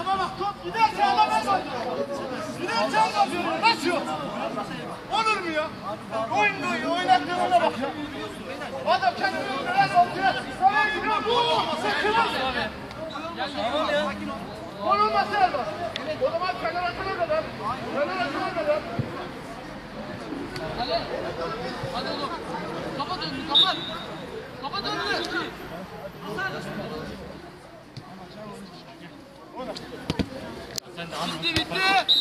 Ama bak top giderse adam kazanıyor. Sen yapıyorsun? Nasıl yok? Olur mu ya? Oyun da oyun. Oynattığına bak ya. Adam kendini öldüren altıya. Sana gidiyor. Bu sıkılır. Gol olması lazım. O zaman kenar atına kadar. Kenar atına kadar. Hadi. Hadi oğlum. Kapat önünü kapat. Kapat önünü. Bitti bitti.